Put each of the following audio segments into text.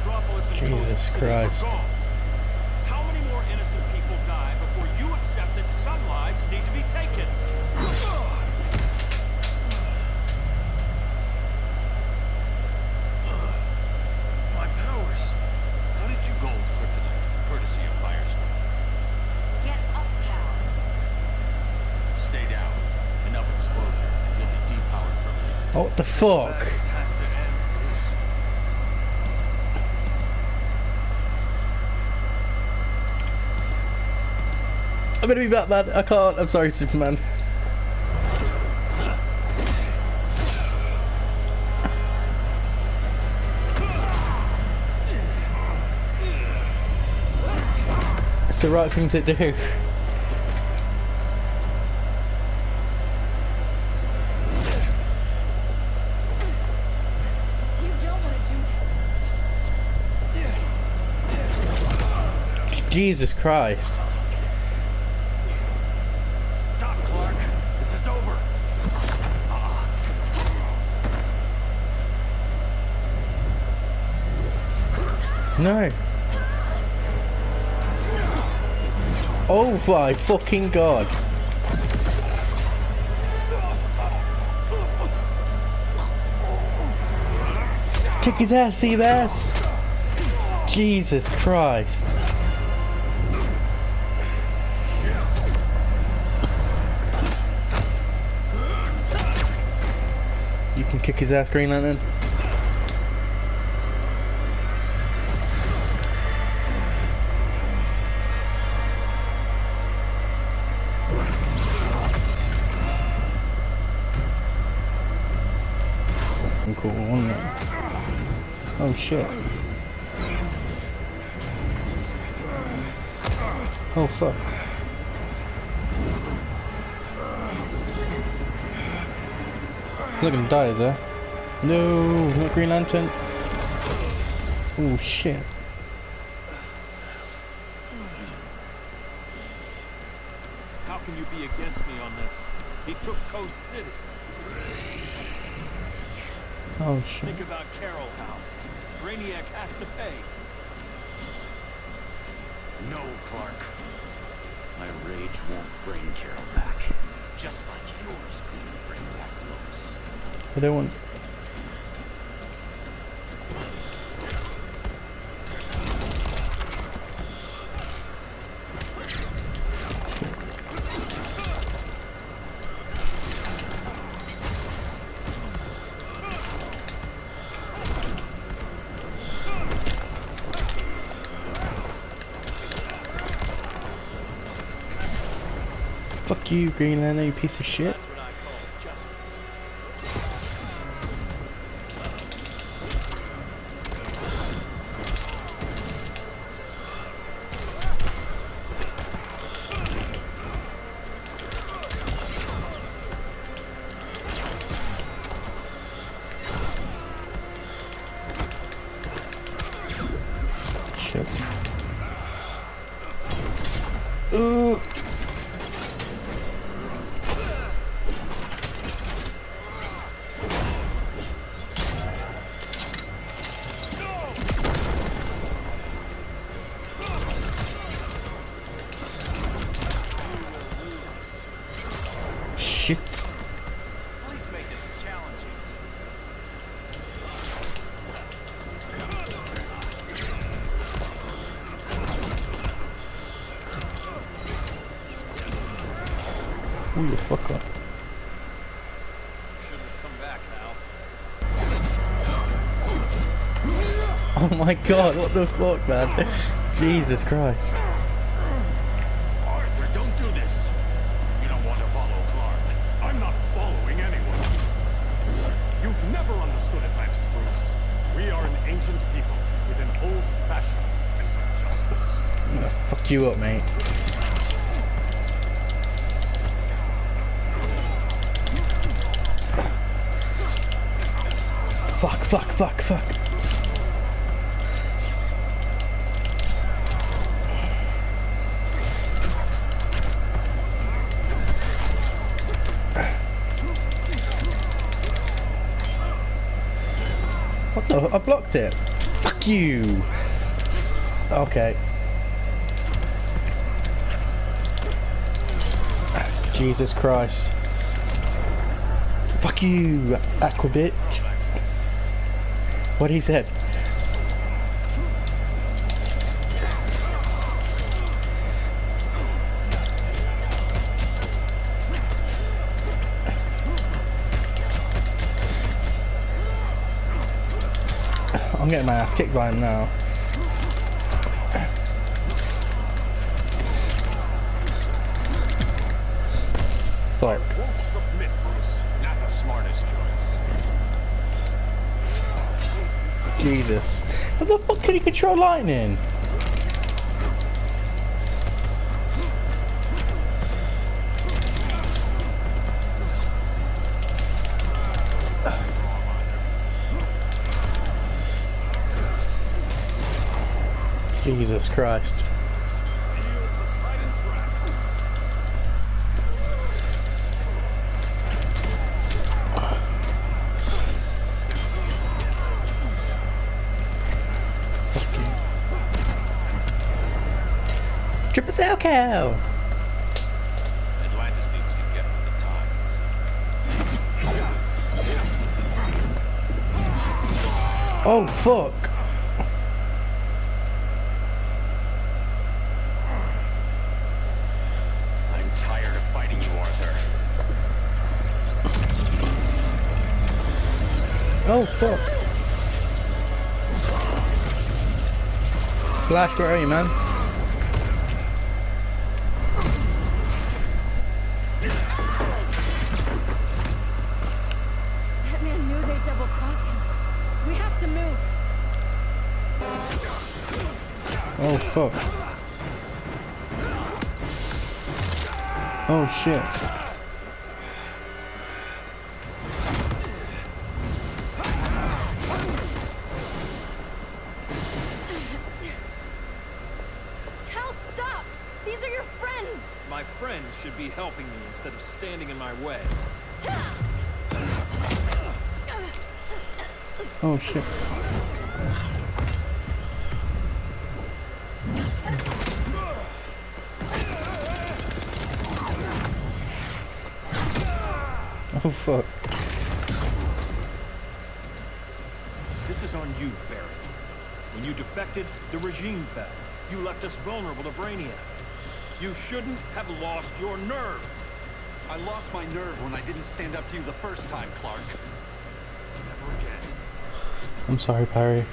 Metropolis and Jesus Christ. How many more innocent people die before you accept that some lives need to be taken? My powers. How did you gold kryptonite? Courtesy of Firestorm. Get up, Kal. Stay down. Enough exposure. and You'll be depowered permanently. Oh, what the fuck? Madness has to end, Bruce. I'm gonna be Batman. I can't. I'm sorry, Superman. It's the right thing to do. You don't want to do this. Jesus Christ. No. Oh my fucking god. Kick his ass, Seabass! Jesus Christ. You can kick his ass, Green Lantern. Cool, wasn't it? Oh shit. Oh fuck. Look at him die, there? No, not Green Lantern. Oh shit. How can you be against me on this? He took Coast City. Oh shit. Think about Carol, Hal. Brainiac has to pay. No, Clark. My rage won't bring Carol back. Just like yours couldn't bring back Lois. I don't want. Fuck you, Green Lantern, you piece of shit. That's what I call justice. Shit. Ooh. My god, what the fuck, man? Jesus Christ. Arthur, don't do this. You don't want to follow Clark. I'm not following anyone. You've never understood Atlantis, Bruce. We are an ancient people with an old-fashioned sense of justice. I'm gonna fuck you up, mate. Fuck, fuck, fuck, fuck. What? I blocked it. Fuck you! Okay. Jesus Christ. Fuck you, aqua bitch. What he said. Getting my ass kicked by him now. Sorry. Won't submit, Bruce. Not the smartest choice. Jesus. What the fuck can he control lightning? Jesus Christ. Feel Poseidon's wrath. Triple Cow! Atlantis needs to get with the times. Oh fuck! Oh fuck! Flash, where are you, man? That man knew they'd double cross him. We have to move. Oh fuck. Oh shit. Helping me instead of standing in my way. Oh shit. Oh fuck. This is on you, Barry. When you defected, the regime fell. You left us vulnerable to Brainiac. You shouldn't have lost your nerve. I lost my nerve when I didn't stand up to you the first time, Clark. Never again. I'm sorry, Barry.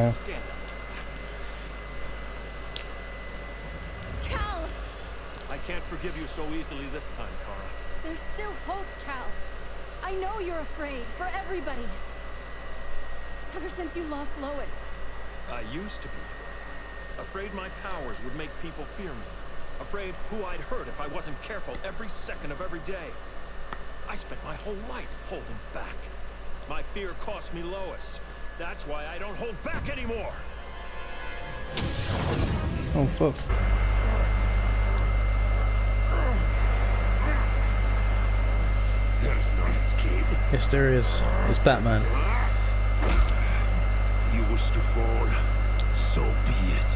Can I? Stand up. Kal! I can't forgive you so easily this time, Kara. There's still hope, Kal. I know you're afraid, for everybody. Ever since you lost Lois. I used to be afraid. Afraid my powers would make people fear me. Afraid who I'd hurt if I wasn't careful every second of every day. I spent my whole life holding back. My fear cost me Lois. That's why I don't hold back anymore. Oh fuck. There's no escape. Yes, there is. It's Batman. You wish to fall, so be it.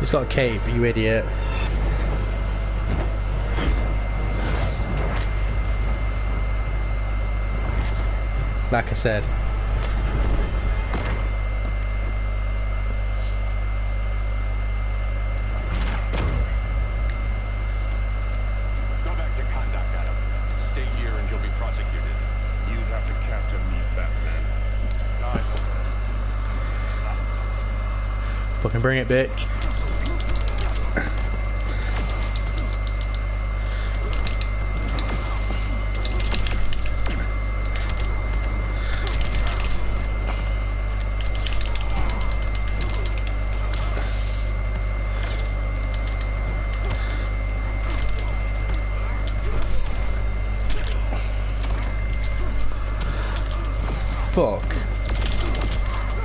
He's got a cape, you idiot. Understand. Last time. Fucking bring it, bitch.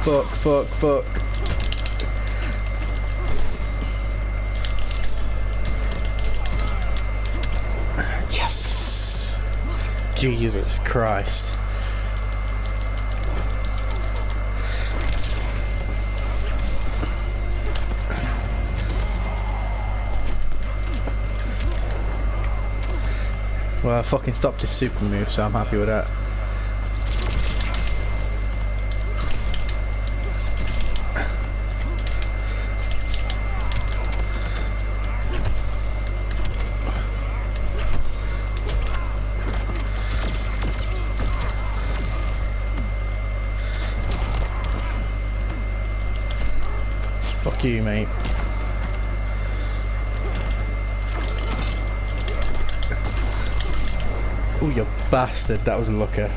Fuck, fuck, fuck. Yes! Jesus Christ. Well, I fucking stopped his super move, so I'm happy with that. You, mate. Oh, you bastard. That was a looker.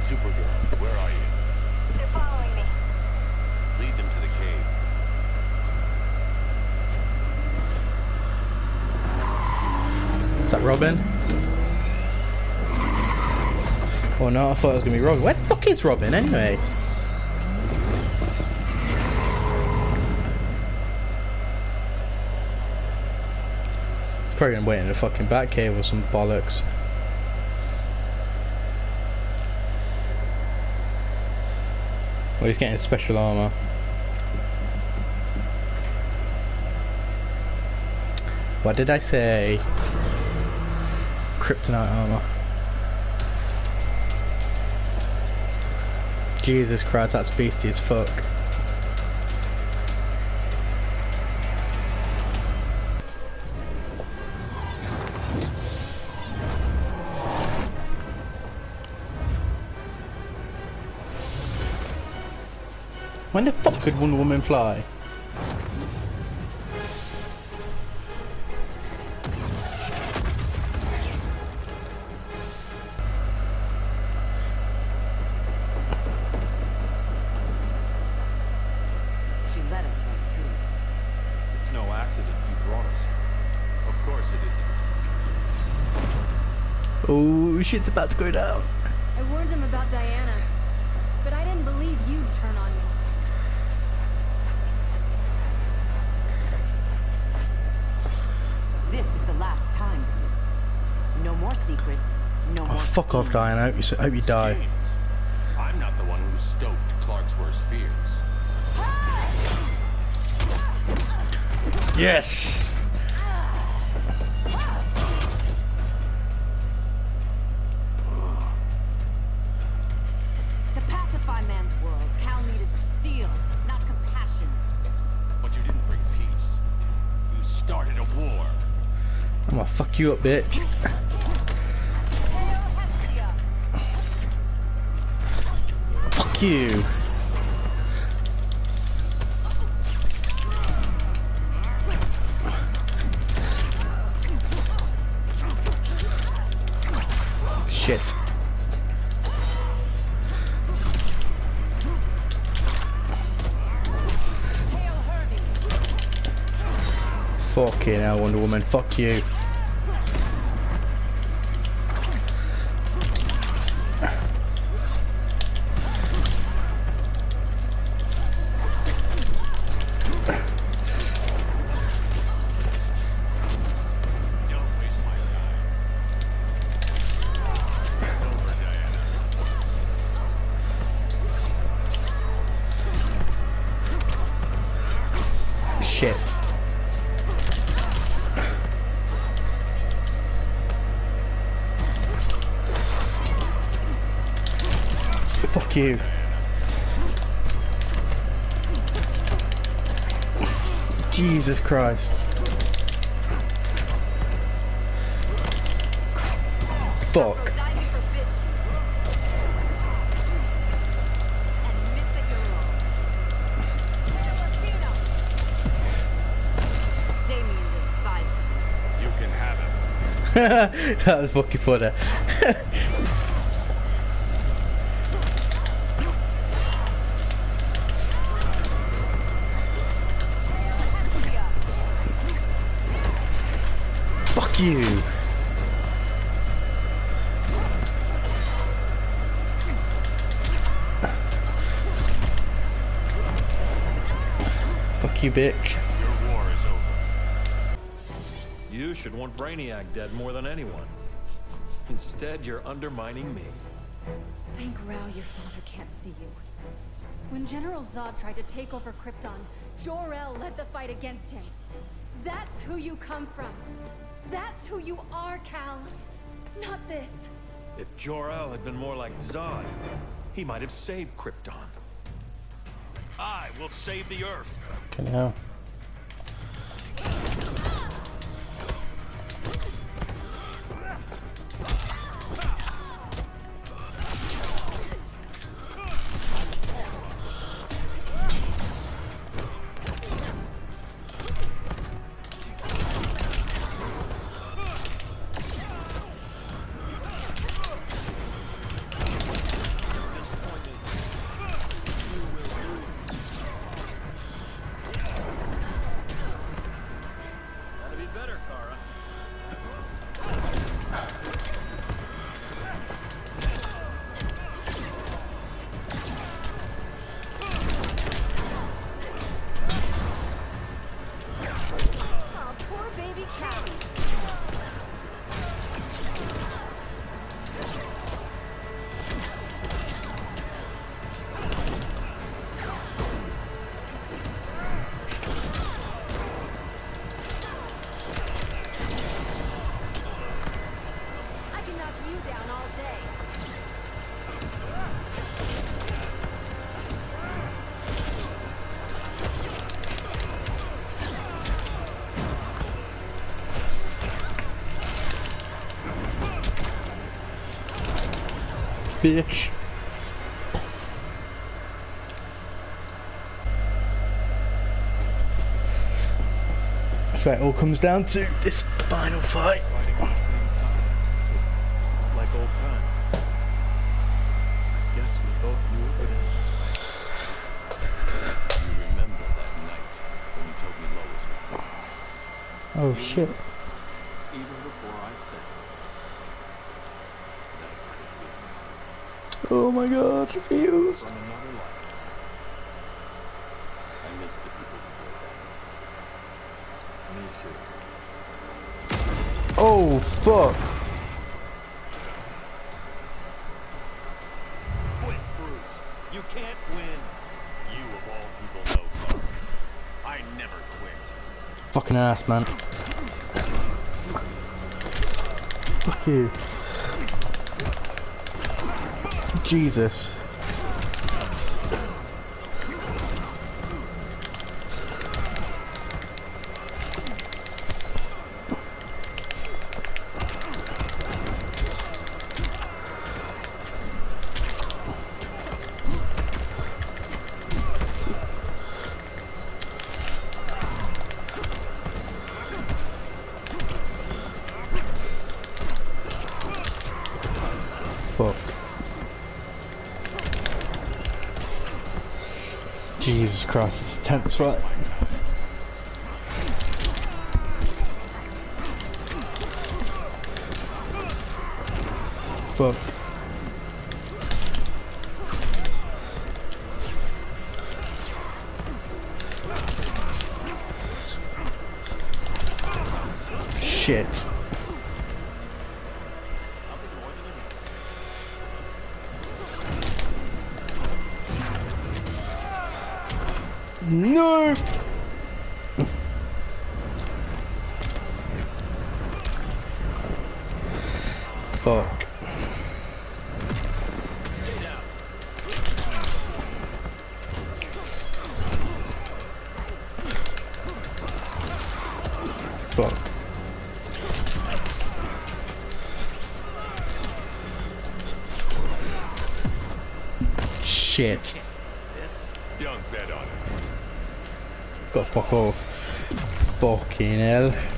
Supergirl, where are you? They're following me. Lead them to the cave. Is that Robin? Oh no, I thought it was gonna be Robin. Where the is Robin anyway? Probably gonna wait in the fucking Batcave or some bollocks. Well, he's getting special armor. What did I say? Kryptonite armor. Jesus Christ, that's beastie as fuck. When the fuck could Wonder Woman fly? Led us right to it. It's no accident you brought us. Of course it isn't. Oh, shit's about to go down. I warned him about Diana, but I didn't believe you'd turn on me. This is the last time, Bruce. No more secrets. No Oh, more. fuck off, schemes. Diana. I hope you, s- I hope you die. Schemes. I'm not the one who stoked Clark's worst fears. Yes! To pacify man's world, Kal needed steel, not compassion. But you didn't bring peace. You started a war. I'm gonna fuck you up, bitch. Fuck you. Shit. Fucking hell, Wonder Woman. Fuck you. shit. Fuck you. Jesus Christ. Fuck. That was fucking funny. Fuck you. Fuck you, bitch. Should want Brainiac dead more than anyone. Instead, you're undermining me. Thank Rao your father can't see you. When General Zod tried to take over Krypton, Jor-El led the fight against him. That's who you come from. That's who you are, Kal. Not this. If Jor-El had been more like Zod, he might have saved Krypton. I will save the Earth. Fucking hell. Bitch. So it all comes down to this final fight. Fighting on the same side. Like old times. I guess we both knew it would end this way. You remember that night when you told me Lois was pregnant? Oh shit. Even before I said it. That could be Oh my god, feels. from another lifetime. I miss the people who were there. Me too. Oh fuck. Quit, Bruce. You can't win. You of all people know, Clark. I never quit. Fucking ass, man. Fuck you. Jesus. Jesus Christ, it's tense fight. Fuck. Shit. Fuck. Shit. This? Dunk bet on it. Got fuck off. Fucking hell.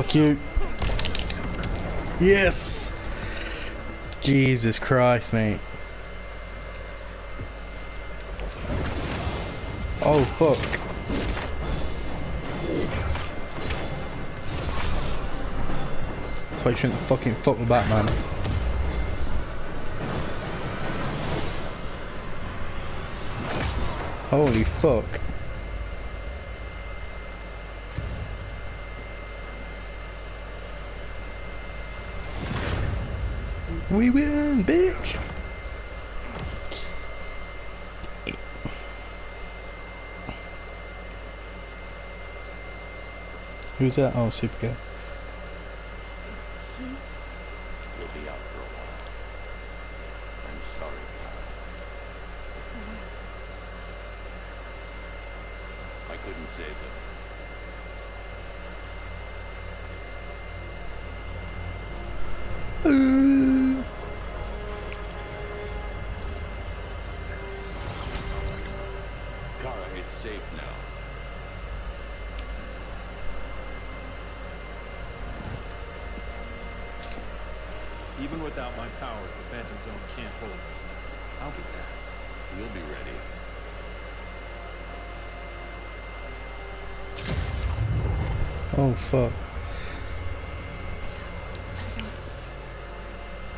Fuck you. Yes! Jesus Christ, mate. Oh, fuck. That's why you shouldn't fucking fuck with Batman. Holy fuck. We win, bitch! Who's that? Oh, Supergirl. Even without my powers, the Phantom Zone can't hold me. I'll be back. You'll be ready. Oh fuck.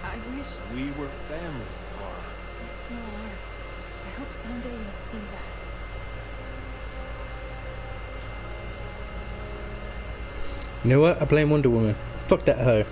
I wish We were family, Kara. we still are. I hope someday you'll see that. You know what? I blame Wonder Woman. Fuck that hoe.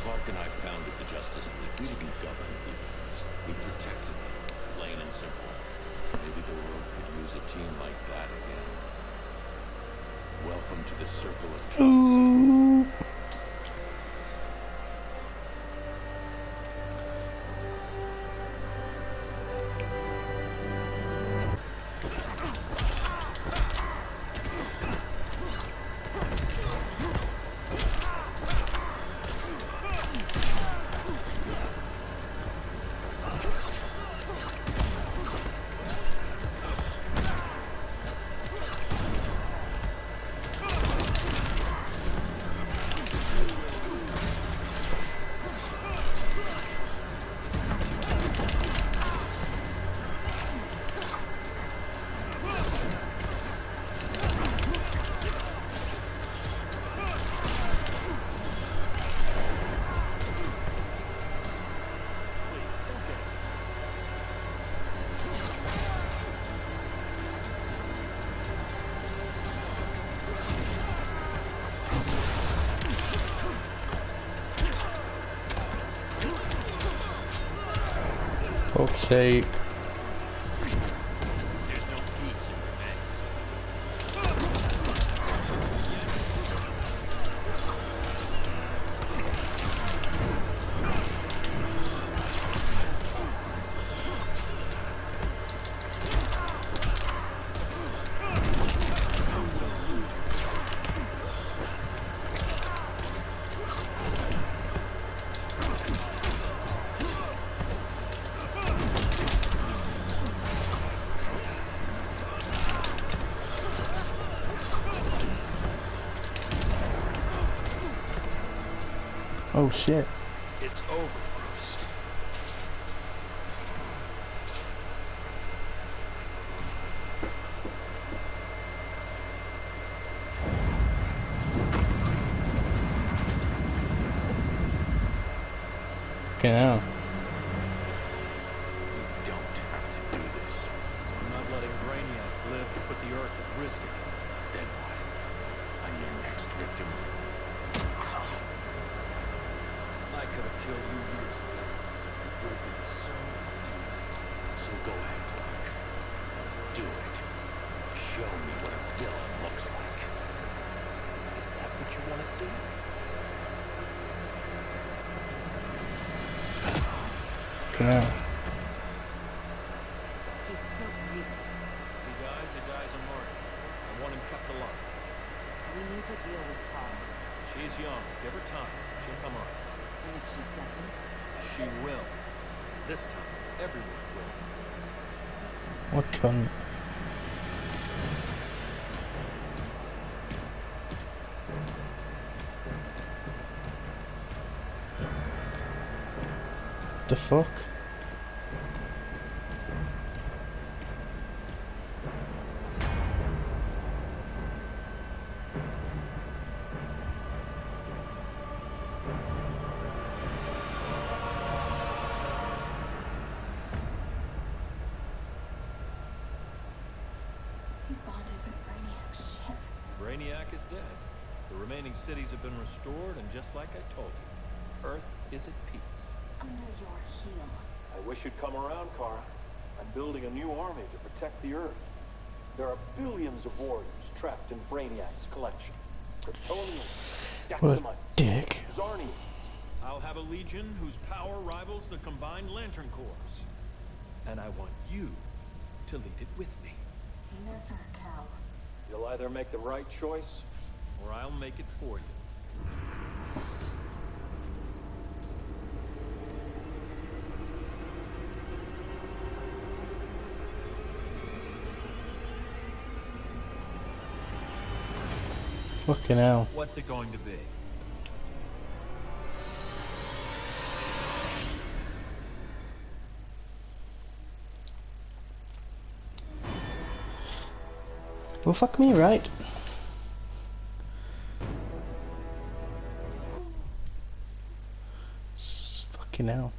Clark and I founded the Justice League, we didn't govern people. We protected them, plain and simple. Maybe the world could use a team like that again. Welcome to the Circle of Trust. Sake. Oh shit. It's over, Bruce. Okay now. You don't have to the Earth at risk again. Then what? I'm your next victim. I could have killed you years ago. It would have been so easy. So go ahead, Clark. Do it. Show me what a villain looks like. Is that what you want to see? Fucking hell. He's still breathing. If he dies, he dies a martyr. I want him kept alive. We need to deal with Paul. She's young. Give her time. She'll come on. And if she doesn't, She will. This time, everyone will. What cunt. The fuck? He bonded with Brainiac's ship. Brainiac is dead. The remaining cities have been restored, and just like I told you, Earth is at peace. Under your heel. I wish you'd come around, Kara. I'm building a new army to protect the Earth. There are billions of warriors trapped in Brainiac's collection. Kryptonians, What a dick. Czarnians. I'll have a legion whose power rivals the combined Lantern Corps. And I want you to lead it with me. Never, Kal. You'll either make the right choice, or I'll make it for you. Fucking hell. What's it going to be? Well, fuck me, right? S- Fucking hell.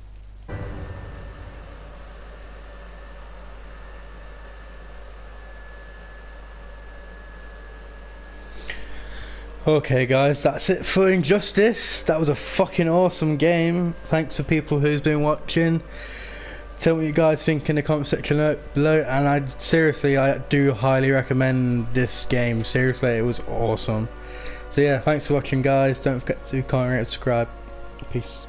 Okay guys, that's it for Injustice. That was a fucking awesome game. Thanks to people who's been watching. Tell me what you guys think in the comment section below and I seriously I do highly recommend this game. Seriously, it was awesome. So yeah, thanks for watching guys. Don't forget to comment, subscribe. Peace.